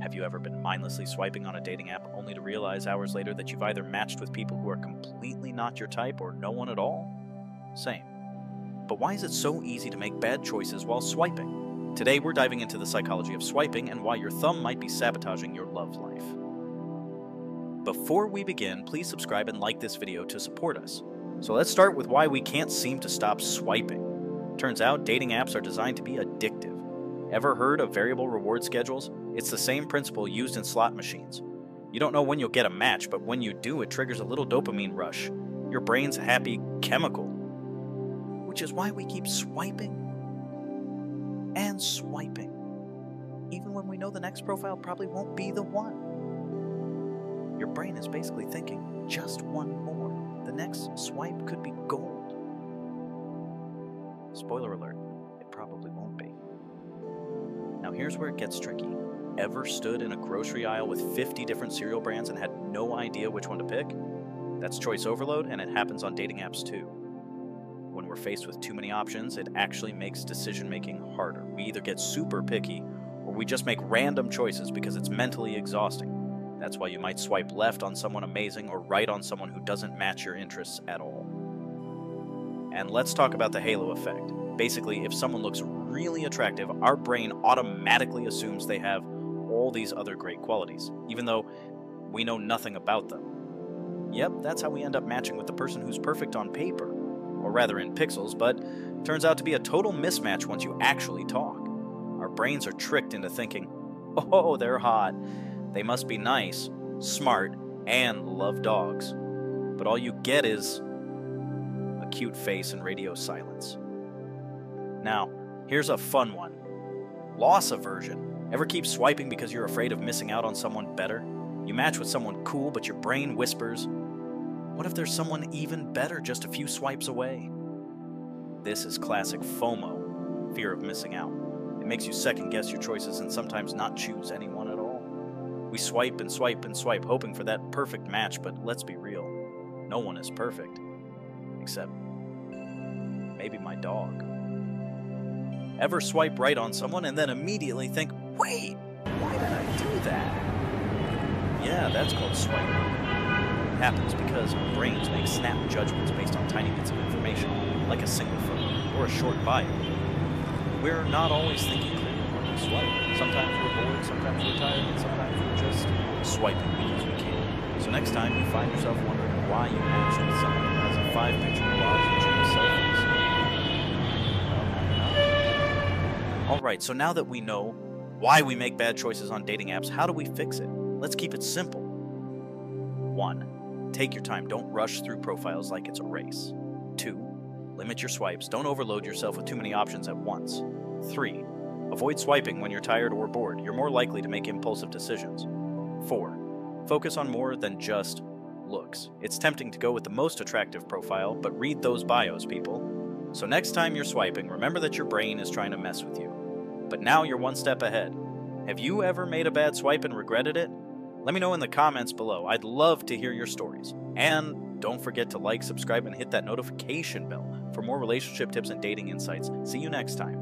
Have you ever been mindlessly swiping on a dating app only to realize hours later that you've either matched with people who are completely not your type or no one at all? Same. But why is it so easy to make bad choices while swiping? Today we're diving into the psychology of swiping and why your thumb might be sabotaging your love life. Before we begin, please subscribe and like this video to support us. So let's start with why we can't seem to stop swiping. Turns out dating apps are designed to be addictive. Ever heard of variable reward schedules? It's the same principle used in slot machines. You don't know when you'll get a match, but when you do, it triggers a little dopamine rush. Your brain's happy chemical. Which is why we keep swiping and swiping, even when we know the next profile probably won't be the one. Your brain is basically thinking just one more. The next swipe could be gold. Spoiler alert, it probably won't be. Now, here's where it gets tricky. Ever stood in a grocery aisle with 50 different cereal brands and had no idea which one to pick? That's choice overload, and it happens on dating apps too. When we're faced with too many options, it actually makes decision making harder. We either get super picky, or we just make random choices because it's mentally exhausting. That's why you might swipe left on someone amazing or right on someone who doesn't match your interests at all. And let's talk about the halo effect. Basically, if someone looks really attractive, our brain automatically assumes they have all these other great qualities, even though we know nothing about them. Yep, that's how we end up matching with the person who's perfect on paper, or rather in pixels, but turns out to be a total mismatch once you actually talk. Our brains are tricked into thinking, oh, they're hot. They must be nice, smart, and love dogs. But all you get is a cute face and radio silence. Now, here's a fun one loss aversion. Ever keep swiping because you're afraid of missing out on someone better? You match with someone cool, but your brain whispers, What if there's someone even better just a few swipes away? This is classic FOMO, fear of missing out. It makes you second guess your choices and sometimes not choose anyone at all. We swipe and swipe and swipe, hoping for that perfect match, but let's be real. No one is perfect. Except maybe my dog. Ever swipe right on someone and then immediately think, wait, why did I do that? Yeah, that's called. It happens because our brains make snap judgments based on tiny bits of information, like a single photo or a short bio. We're not always thinking clearly when we swipe. Sometimes we're bored, sometimes we're tired, and sometimes we're just swiping because we can. So next time you find yourself wondering why you matched with someone who has a five-picture collage of selfies, Alright, so now that we know why we make bad choices on dating apps, how do we fix it? Let's keep it simple. 1. Take your time. Don't rush through profiles like it's a race. 2. Limit your swipes. Don't overload yourself with too many options at once. 3. Avoid swiping when you're tired or bored. You're more likely to make impulsive decisions. 4. Focus on more than just looks. It's tempting to go with the most attractive profile, but read those bios, people. So next time you're swiping, remember that your brain is trying to mess with you but now you're one step ahead. Have you ever made a bad swipe and regretted it? Let me know in the comments below. I'd love to hear your stories. And don't forget to like, subscribe, and hit that notification bell for more relationship tips and dating insights. See you next time.